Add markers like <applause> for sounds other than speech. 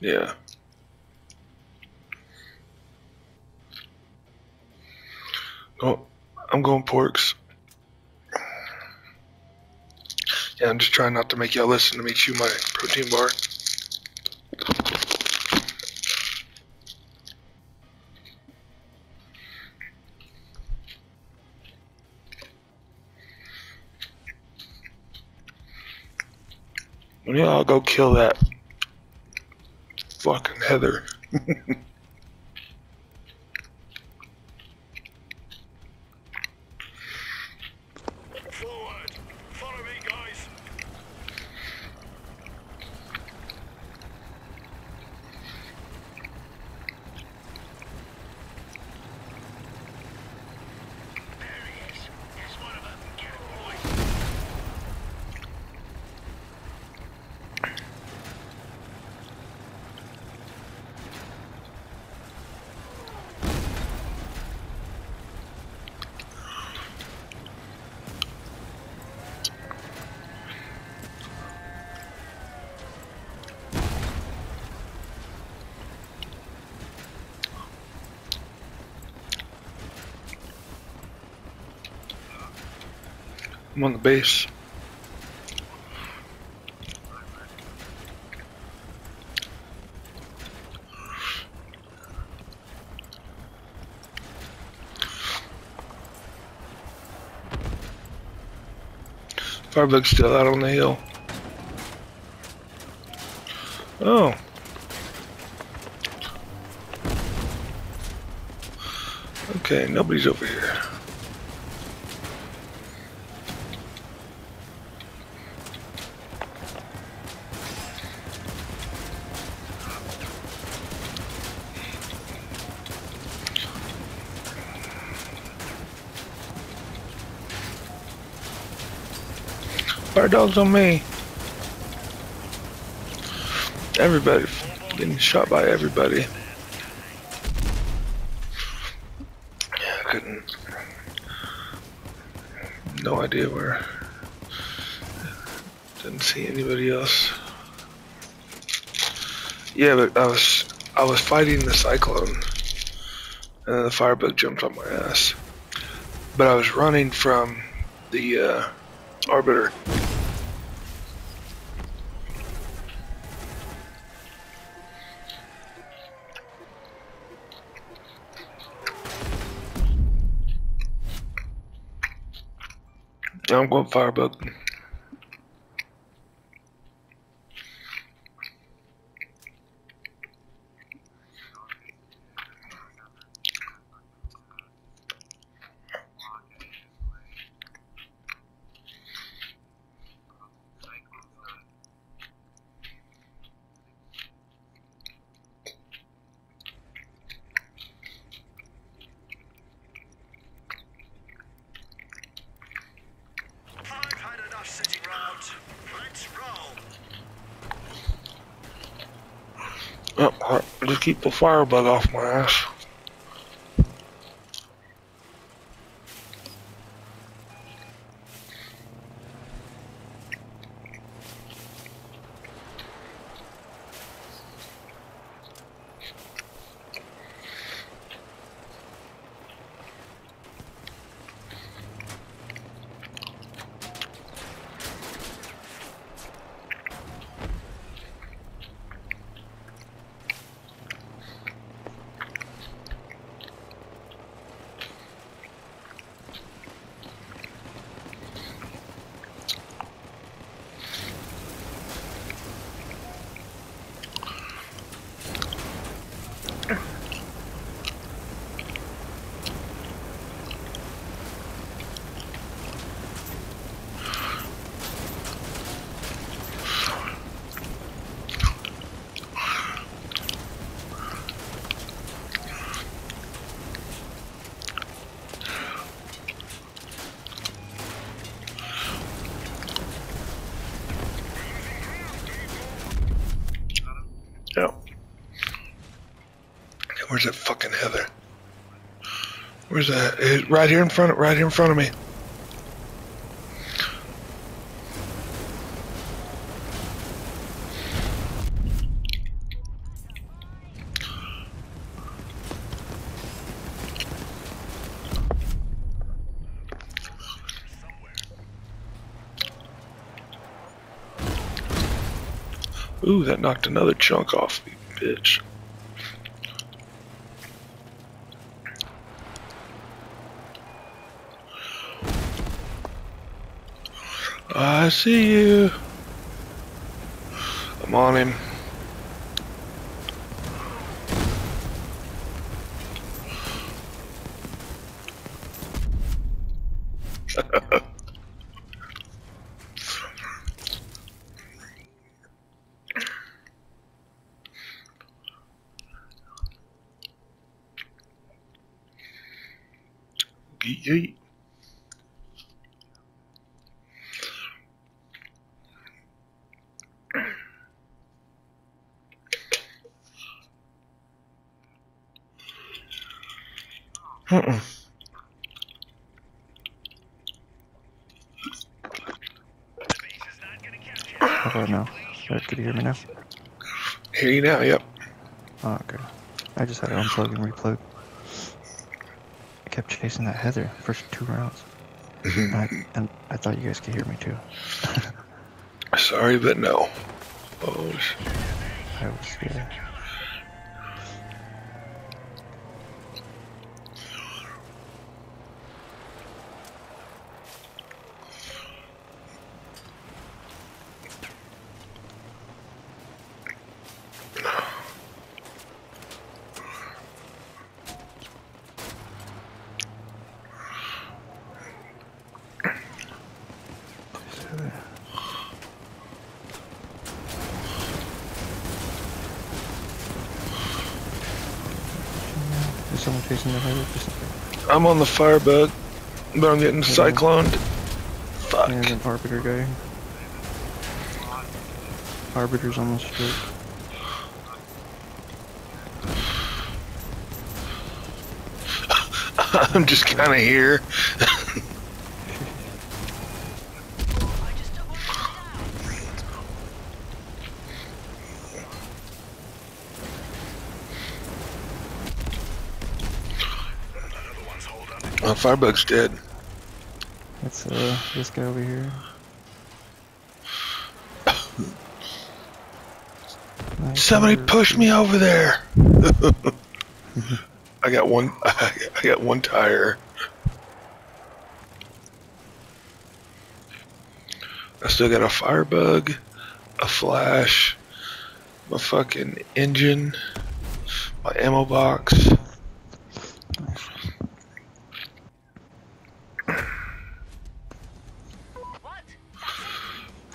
Yeah. Oh, I'm going porks. Yeah, I'm just trying not to make y'all listen to me chew my protein bar. Yeah, I'll go kill that fucking Heather. <laughs> Forward! Follow me, guys! There he is. There's one of them. Get him, boy. I'm on the base. Firebug's still out on the hill. Oh. Okay, nobody's over here. Fire dogs on me. Everybody getting shot by everybody. Yeah, I couldn't. No idea where. Didn't see anybody else. Yeah, but I was I was fighting the cyclone, and then the firebug jumped on my ass. But I was running from the uh, arbiter. I'm going firebug. Oh, just keep the firebug off my ass. Where's that fucking heather? Where's that? It's right here in front of right here in front of me. Ooh, that knocked another chunk off me, bitch. I see you. I'm on him. Yeet, Mm-mm. How about now? Uh, Can you hear me now? Hear you now, yep. Oh, okay. I just had to unplug and replug. I kept chasing that Heather first two rounds. And I, and I thought you guys could hear me too. <laughs> Sorry, but no. Oh, I was, yeah. Someone chasing the? Just I'm on the firebug, but I'm getting cycloned. Fuck. yeah, the Arbiter guy. Arbiter's almost straight. <laughs> I'm just kind of here. <laughs> Oh, firebug's dead. It's uh this guy over here. <coughs> Nice Somebody Heather. push me over there. <laughs> I got one. <laughs> I got one tire. I still got a firebug, a flash, my fucking engine, my ammo box.